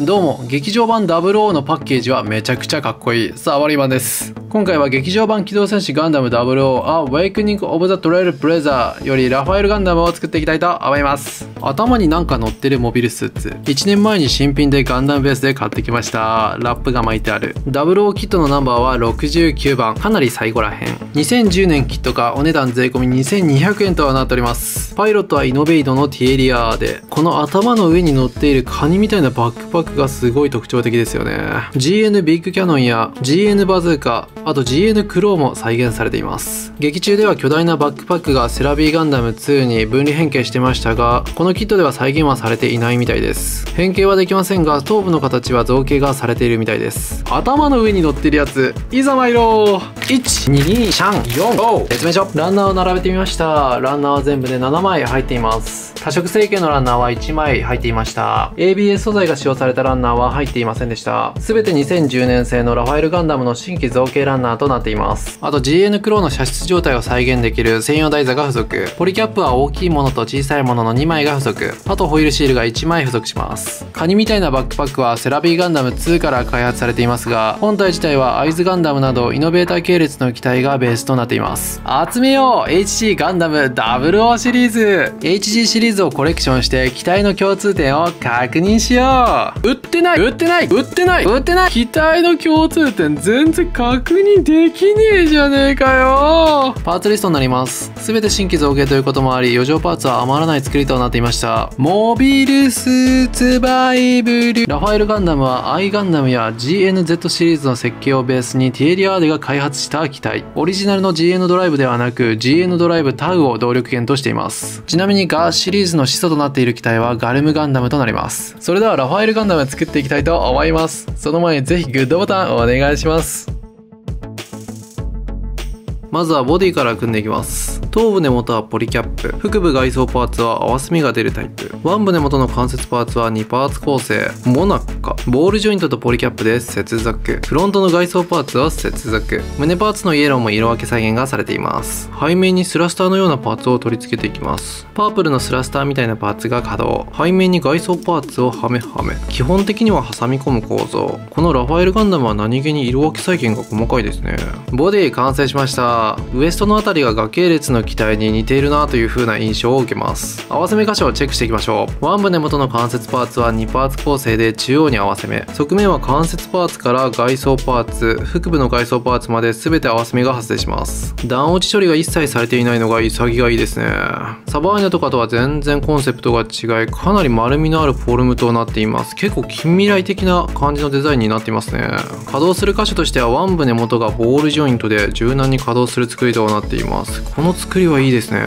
どうも、劇場版00のパッケージはめちゃくちゃかっこいい、サワリマンです。今回は劇場版機動戦士ガンダム00 A Awakening of the Trailblazer よりラファエルガンダムを作っていきたいと思います。頭になんか乗ってるモビルスーツ。1年前に新品でガンダムベースで買ってきました。ラップが巻いてある。00キットのナンバーは69番。かなり最後らへん。2010年キットがお値段税込2200円とはなっております。パイロットはイノベイドのティエリアで、この頭の上に乗っているカニみたいなバックパックがすごい特徴的ですよね。GN ビッグキャノンや GN バズーカ、あと GN クローも再現されています。劇中では巨大なバックパックがセラビーガンダム2に分離変形してましたが、このキットでは再現はされていないみたいです。変形はできませんが、頭部の形は造形がされているみたいです。頭の上に乗っているやつ、いざ参ろう !1、2、3、4、5! 説明書ランナーを並べてみました。ランナーは全部で7枚入っています。多色成形のランナーは1枚入っていました。ABS 素材が使用されたランナーは入っていませんでした。すべて2010年製のラファエルガンダムの新規造形ランナーとなっています。あと GN クローの射出状態を再現できる専用台座が付属。ポリキャップは大きいものと小さいものの2枚が付属。あとホイールシールが1枚付属します。カニみたいなバックパックはセラビーガンダム2から開発されていますが、本体自体はアイズガンダムなどイノベーター系列の機体がベースとなっています。集めよう !HG ガンダム00シリーズ !HG シリーズをコレクションして機体の共通点を確認しよう売ってない売ってない売ってない売ってない機体の共通点全然確認できねえじゃねえかよパーツリストになります。すべて新規造形ということもあり、余剰パーツは余らない作りとなっていました。モビルスーツバイブルラファエルガンダムは i ガンダムや GNZ シリーズの設計をベースにティエリアーデが開発した機体。オリジナルの GN ドライブではなく GN ドライブタグを動力源としています。ちなみにガーシリーズの始祖となっている機体はガルムガンダムとなります。それではラファエルガンダム作っていきたいと思います。その前にぜひグッドボタンお願いします。まずはボディから組んでいきます。頭部根元はポリキャップ。腹部外装パーツは合わせ目が出るタイプ。腕部根元の関節パーツは2パーツ構成。モナカ。ボールジョイントとポリキャップで接続。フロントの外装パーツは接続。胸パーツのイエローも色分け再現がされています。背面にスラスターのようなパーツを取り付けていきます。パープルのスラスターみたいなパーツが稼働。背面に外装パーツをはめはめ。基本的には挟み込む構造。このラファエルガンダムは何気に色分け再現が細かいですね。ボディ完成しました。ウエストのあたりが崖列の機体に似ているなという風な印象を受けます。合わせ目箇所をチェックしていきましょう。腕部根元の関節パーツは2パーツ構成で中央に合わせ目。側面は関節パーツから外装パーツ、腹部の外装パーツまで全て合わせ目が発生します。段落ち処理が一切されていないのが潔いですね。サバーイナとかとは全然コンセプトが違い、かなり丸みのあるフォルムとなっています。結構近未来的な感じのデザインになっていますね。稼働する箇所としては腕部根元がボールジョイントで柔軟に稼働する作りとなっています。この作作りはいいですね。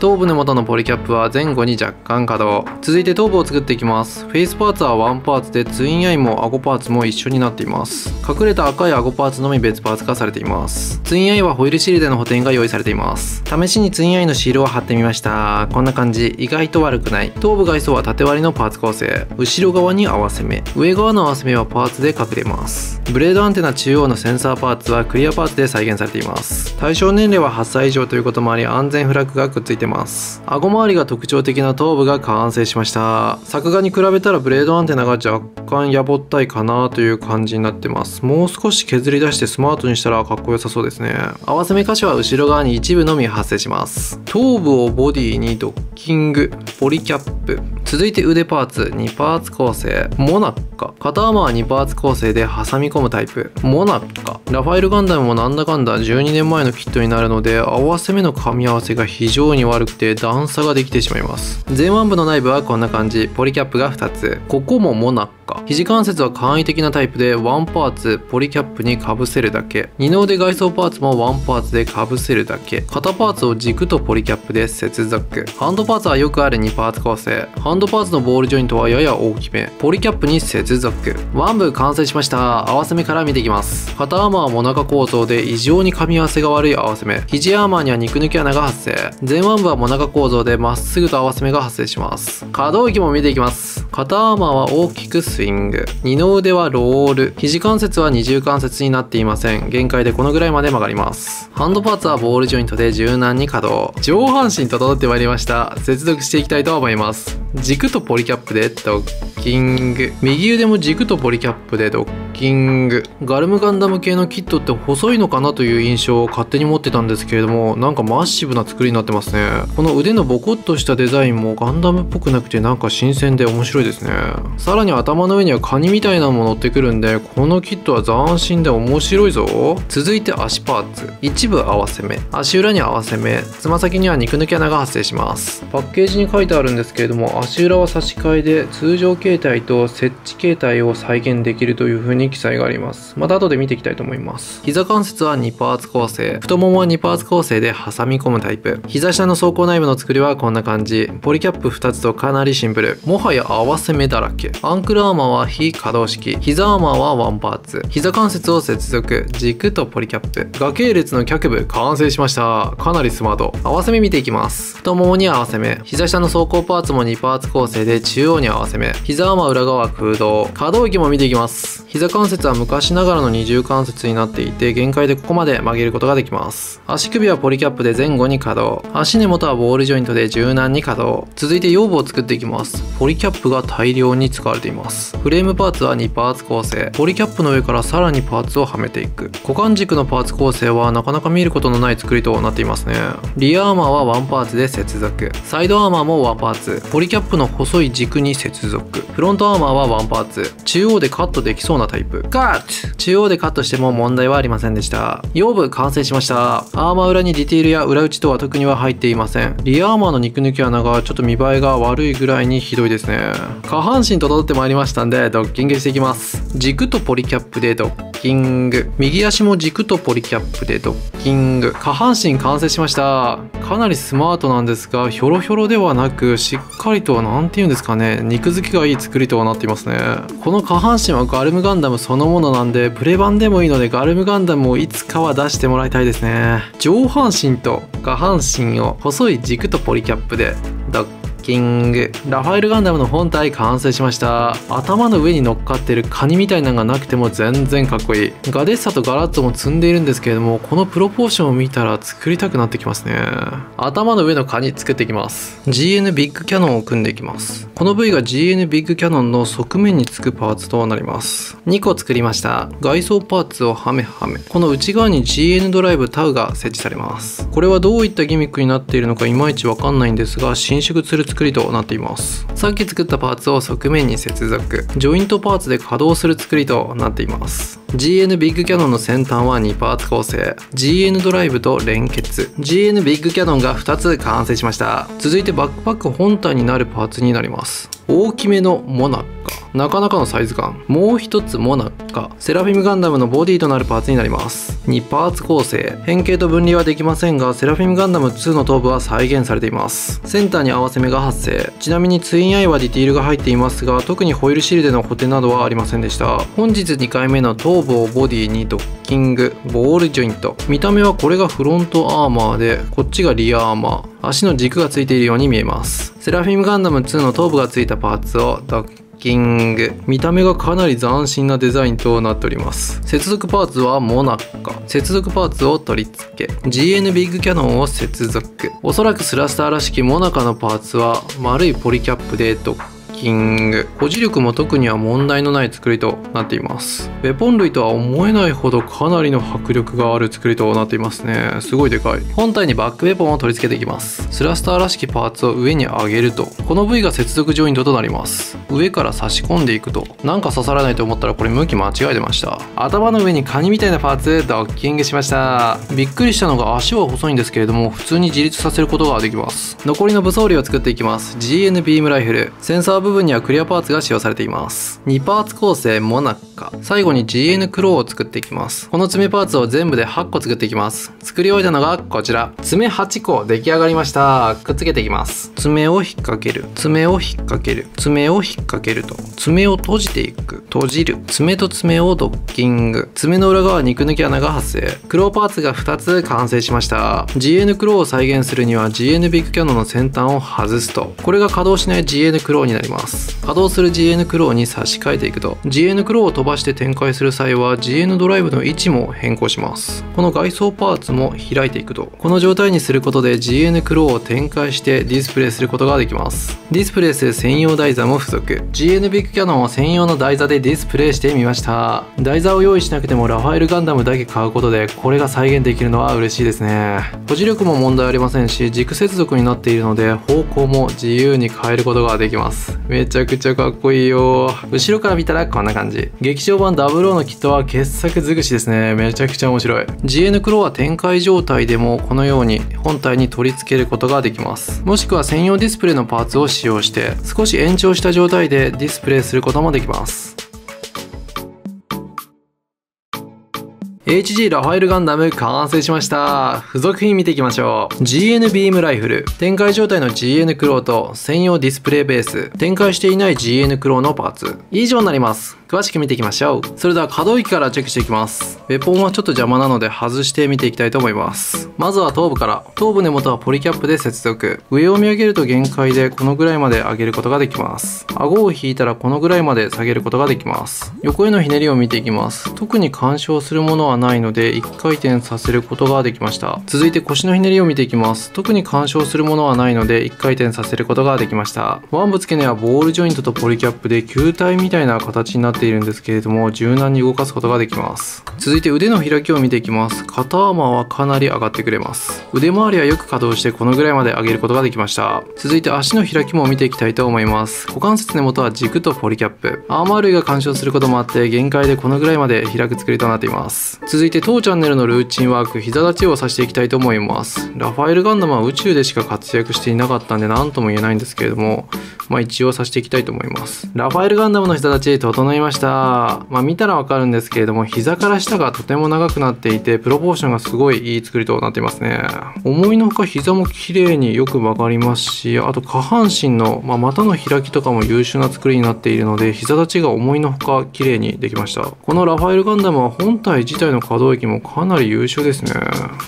頭部根元のポリキャップは前後に若干稼働。続いて頭部を作っていきます。フェイスパーツはワンパーツでツインアイも顎パーツも一緒になっています。隠れた赤い顎パーツのみ別パーツ化されています。ツインアイはホイルシールでの補填が用意されています。試しにツインアイのシールを貼ってみました。こんな感じ。意外と悪くない。頭部外装は縦割りのパーツ構成。後ろ側に合わせ目。上側の合わせ目はパーツで隠れます。ブレードアンテナ中央のセンサーパーツはクリアパーツで再現されています。対象年齢は8歳以上ということもあり安全フラッグがくっついてます。顎周りが特徴的な頭部が完成しました。作画に比べたらブレードアンテナが若干やぼったいかなという感じになってます。もう少し削り出してスマートにしたらかっこよさそうですね。合わせ目箇所は後ろ側に一部のみ発生します。頭部をボディにドッキング、ポリキャップ。続いて腕パーツ2パーツ構成。モナカ。肩アーマー2パーツ構成で挟み込むタイプ。モナカ。ラファエルガンダムもなんだかんだ12年前のキットになるので合わせ目の噛み合わせが非常に悪くて段差ができてしまいます前腕部の内部はこんな感じポリキャップが2つここもモナカ肘関節は簡易的なタイプでワンパーツポリキャップにかぶせるだけ。二の腕外装パーツもワンパーツでかぶせるだけ。肩パーツを軸とポリキャップで接続。ハンドパーツはよくある2パーツ構成。ハンドパーツのボールジョイントはやや大きめ。ポリキャップに接続。腕部完成しました。合わせ目から見ていきます。肩アーマーはモナカ構造で異常に噛み合わせが悪い合わせ目。肘アーマーには肉抜き穴が発生。前腕部はモナカ構造でまっすぐと合わせ目が発生します。可動域も見ていきます。肩アーマーは大きくスイング。二の腕はロール。肘関節は二重関節になっていません。限界でこのぐらいまで曲がります。ハンドパーツはボールジョイントで柔軟に稼働。上半身整ってまいりました。接続していきたいと思います。軸とポリキャップでドッキング。右腕も軸とポリキャップでドッキング。キング。ガルムガンダム系のキットって細いのかなという印象を勝手に持ってたんですけれどもなんかマッシブな作りになってますね。この腕のボコッとしたデザインもガンダムっぽくなくてなんか新鮮で面白いですね。さらに頭の上にはカニみたいなのも乗ってくるんでこのキットは斬新で面白いぞ。続いて足パーツ。一部合わせ目。足裏に合わせ目。つま先には肉抜き穴が発生します。パッケージに書いてあるんですけれども足裏は差し替えで通常形態と設置形態を再現できるという風に記載があります。また後で見ていきたいと思います。膝関節は2パーツ構成。太ももは2パーツ構成で挟み込むタイプ。膝下の走行内部の作りはこんな感じ。ポリキャップ2つとかなりシンプル。もはや合わせ目だらけ。アンクルアーマーは非可動式。膝アーマーはワンパーツ。膝関節を接続。軸とポリキャップ。画系列の脚部完成しました。かなりスマート。合わせ目見ていきます。太ももに合わせ目。膝下の走行パーツも2パーツ構成で中央に合わせ目。膝アーマー裏側空洞。可動域も見ていきます。膝関関節は昔ながらの二重関節になっていて限界でここまで曲げることができます。足首はポリキャップで前後に可動足根元はボールジョイントで柔軟に可動続いて腰部を作っていきます。ポリキャップが大量に使われています。フレームパーツは2パーツ構成。ポリキャップの上からさらにパーツをはめていく。股間軸のパーツ構成はなかなか見ることのない作りとなっていますね。リアアーマーはワンパーツで接続。サイドアーマーもワンパーツ。ポリキャップの細い軸に接続。フロントアーマーはワンパーツ。中央でカットできそうなタイプカット中央でカットしても問題はありませんでした。腰部完成しました。アーマー裏にディティールや裏打ちとかは特には入っていません。リアアーマーの肉抜き穴がちょっと見栄えが悪いぐらいにひどいですね。下半身整ってまいりましたんでドッキングしていきます。軸とポリキャップでドッキング。右足も軸とポリキャップでドッキング。下半身完成しました。かなりスマートなんですがひょろひょろではなくしっかりと何て言うんですかね。肉付きがいい作りとはなっていますね。この下半身はガルムガンダムそのものなんでプレ版でもいいのでガルムガンダムをいつかは出してもらいたいですね。上半身と下半身を細い軸とポリキャップでドッキング。ラファエルガンダムの本体完成しました。頭の上に乗っかってるカニみたいなのがなくても全然かっこいい。ガデッサとガラッツも積んでいるんですけれどもこのプロポーションを見たら作りたくなってきますね。頭の上のカニ作っていきます。GN ビッグキャノンを組んでいきます。この部位が GN ビッグキャノンの側面につくパーツとなります。2個作りました。外装パーツをはめはめ。この内側に GN ドライブタウが設置されます。これはどういったギミックになっているのかいまいちわかんないんですが伸縮する作りとなっています。さっき作ったパーツを側面に接続。ジョイントパーツで稼働する作りとなっています。GN ビッグキャノンの先端は2パーツ構成。GN ドライブと連結。GN ビッグキャノンが2つ完成しました。続いてバックパック本体になるパーツになります。大きめのモナカ。なかなかのサイズ感。もう一つモナカ。セラフィムガンダムのボディとなるパーツになります。2パーツ構成。変形と分離はできませんがセラフィムガンダム2の頭部は再現されています。センターに合わせ目が発生。ちなみにツインアイはディティールが入っていますが特にホイルシールでの固定などはありませんでした。本日2回目の頭部をボディにドッキングボールジョイント。見た目はこれがフロントアーマーでこっちがリアアーマー。足の軸がついているように見えます。セラフィムガンダム2の頭部がついたパーツをドッキング。見た目がかなり斬新なデザインとなっております。接続パーツはモナカ。接続パーツを取り付け。GN ビッグキャノンを接続。おそらくスラスターらしきモナカのパーツは丸いポリキャップでドッキング。保持力も特には問題のない作りとなっています。ウェポン類とは思えないほどかなりの迫力がある作りとなっていますね。すごいでかい。本体にバックウェポンを取り付けていきます。スラスターらしきパーツを上に上げるとこの部位が接続ジョイントとなります。上から差し込んでいくとなんか刺さらないと思ったらこれ向き間違えてました。頭の上にカニみたいなパーツドッキングしました。びっくりしたのが足は細いんですけれども普通に自立させることができます。残りの武装類を作っていきます。GN ビームライフル。センサー部部分にはクリアパーツが使用されています。2パーツ構成モナカ最後に GN クローを作っていきます。この爪パーツを全部で8個作っていきます。作り終えたのがこちら。爪8個出来上がりました。くっつけていきます。爪を引っ掛ける。爪を引っ掛ける。爪を引っ掛けると。爪を閉じていく。閉じる。爪と爪をドッキング。爪の裏側肉抜き穴が発生。クローパーツが2つ完成しました。GN クローを再現するには GN ビッグキャノンの先端を外すと。これが稼働しない GN クローになります。ます稼働する GN クローに差し替えていくと。GN クローを飛ばして展開する際は GN ドライブの位置も変更します。この外装パーツも開いていくと。この状態にすることで GN クローを展開してディスプレイすることができます。ディスプレイする専用台座も付属 GN ビッグキャノンは専用の台座でディスプレイしてみました。台座を用意しなくてもラファエルガンダムだけ買うことでこれが再現できるのは嬉しいですね。保持力も問題ありませんし軸接続になっているので方向も自由に変えることができます。めちゃくちゃかっこいいよ。後ろから見たらこんな感じ。劇場版00のキットは傑作尽くしですね。めちゃくちゃ面白い。GN クロは展開状態でもこのように本体に取り付けることができます。もしくは専用ディスプレイのパーツを使用して少し延長した状態でディスプレイすることもできます。HG ラファエルガンダム完成しました。付属品見ていきましょう。GN ビームライフル展開状態の GN クローと専用ディスプレイベース。展開していない GN クローのパーツ。以上になります。詳しく見ていきましょう。それでは可動域からチェックしていきます。ウェポンはちょっと邪魔なので外して見ていきたいと思います。まずは頭部から。頭部根元はポリキャップで接続。上を見上げると限界でこのぐらいまで上げることができます。顎を引いたらこのぐらいまで下げることができます。横へのひねりを見ていきます。特に干渉するものはないので1回転させることができました。続いて腰のひねりを見ていきます。特に干渉するものはないので1回転させることができました。腕部付け根はボールジョイントとポリキャップで球体みたいな形になってているんですけれども柔軟に動かすことができます。続いて腕の開きを見ていきます。肩幅はかなり上がってくれます。腕周りはよく稼働してこのぐらいまで上げることができました。続いて足の開きも見ていきたいと思います。股関節根元は軸とポリキャップ。アーマー類が干渉することもあって限界でこのぐらいまで開く作りとなっています。続いて当チャンネルのルーチンワーク膝立ちをさせていきたいと思います。ラファエルガンダムは宇宙でしか活躍していなかったんで何とも言えないんですけれどもまあ一応させていきたいと思います。ラファエルガンダムの膝立ち整いまました。まあ見たらわかるんですけれども膝から下がとても長くなっていてプロポーションがすごいいい作りとなっていますね。思いのほか膝も綺麗によく曲がりますしあと下半身の、まあ、股の開きとかも優秀な作りになっているので膝立ちが思いのほか綺麗にできました。このラファエルガンダムは本体自体の可動域もかなり優秀ですね。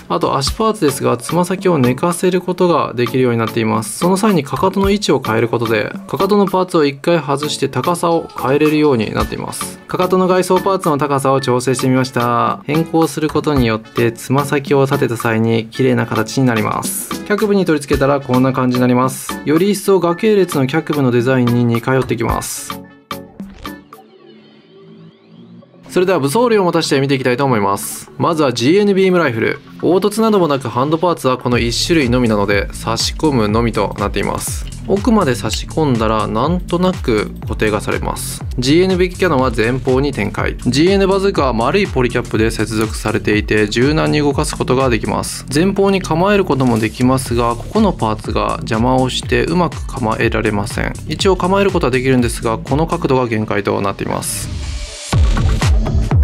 あと足パーツですがつま先を寝かせることができるようになっています。その際にかかとの位置を変えることでかかとのパーツを1回外して高さを変えれるようになってっています。かかとの外装パーツの高さを調整してみました。変更することによってつま先を立てた際に綺麗な形になります。脚部に取り付けたらこんな感じになります。より一層崖系列の脚部のデザインに似通ってきます。それでは武装量を持たせて見ていきたいと思います。まずは GN ビームライフル。凹凸などもなくハンドパーツはこの1種類のみなので差し込むのみとなっています。奥まで差し込んだらなんとなく固定がされます。GN ビッグキャノンは前方に展開。GN バズーカは丸いポリキャップで接続されていて柔軟に動かすことができます。前方に構えることもできますがここのパーツが邪魔をしてうまく構えられません。一応構えることはできるんですがこの角度が限界となっています。Thank you.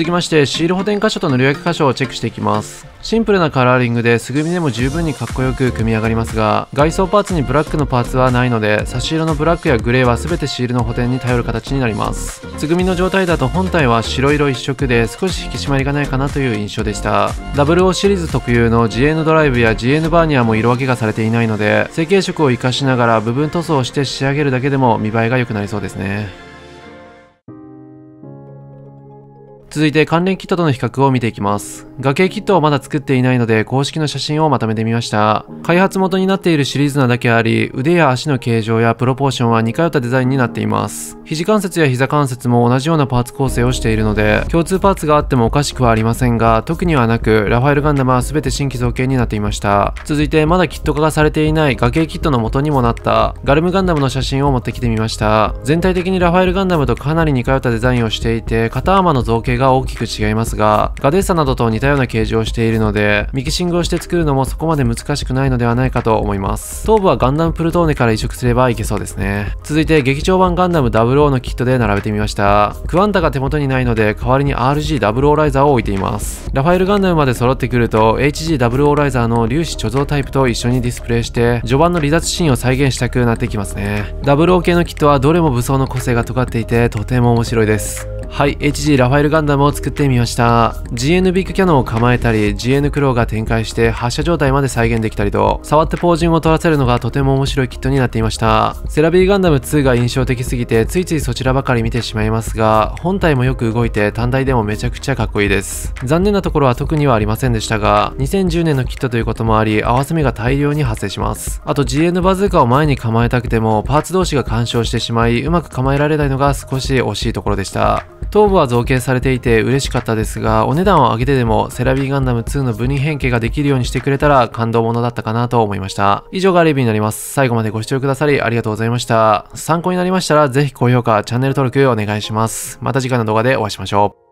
続きましてシール補填箇所と塗り分け箇所をチェックしていきます。シンプルなカラーリングで素組みでも十分にかっこよく組み上がりますが外装パーツにブラックのパーツはないので差し色のブラックやグレーは全てシールの補填に頼る形になります。素組みの状態だと本体は白色一色で少し引き締まりがないかなという印象でした。00シリーズ特有の GN ドライブや GN バーニアも色分けがされていないので成型色を活かしながら部分塗装して仕上げるだけでも見栄えが良くなりそうですね。続いて関連キットとの比較を見ていきます。崖キットはまだ作っていないので公式の写真をまとめてみました。開発元になっているシリーズなだけあり腕や足の形状やプロポーションは似通ったデザインになっています。肘関節や膝関節も同じようなパーツ構成をしているので共通パーツがあってもおかしくはありませんが特にはなくラファエルガンダムは全て新規造形になっていました。続いてまだキット化がされていない崖キットの元にもなったガルムガンダムの写真を持ってきてみました。全体的にラファエルガンダムとかなり似通ったデザインをしていて肩アーマの造形が大きく違いますがガデッサなどと似たような形状をしているのでミキシングをして作るのもそこまで難しくないのではないかと思います。頭部はガンダムプルトーネから移植すればいけそうですね。続いて劇場版ガンダム00のキットで並べてみました。クワンタが手元にないので代わりに RG00 ライザーを置いています。ラファエルガンダムまで揃ってくると HG00 ライザーの粒子貯蔵タイプと一緒にディスプレイして序盤の離脱シーンを再現したくなってきますね。00系のキットはどれも武装の個性が尖っていてとても面白いです。はい、HG ラファエルガンダムを作ってみました。GN ビッグキャノンを構えたり、GN クローが展開して発射状態まで再現できたりと、触ってポージングを取らせるのがとても面白いキットになっていました。セラビーガンダム2が印象的すぎて、ついついそちらばかり見てしまいますが、本体もよく動いて単体でもめちゃくちゃかっこいいです。残念なところは特にはありませんでしたが、2010年のキットということもあり、合わせ目が大量に発生します。あと GN バズーカを前に構えたくても、パーツ同士が干渉してしまい、うまく構えられないのが少し惜しいところでした。頭部は造形されていて嬉しかったですが、お値段を上げてでもセラビーガンダム2の部に変形ができるようにしてくれたら感動ものだったかなと思いました。以上がレビューになります。最後までご視聴くださりありがとうございました。参考になりましたらぜひ高評価、チャンネル登録お願いします。また次回の動画でお会いしましょう。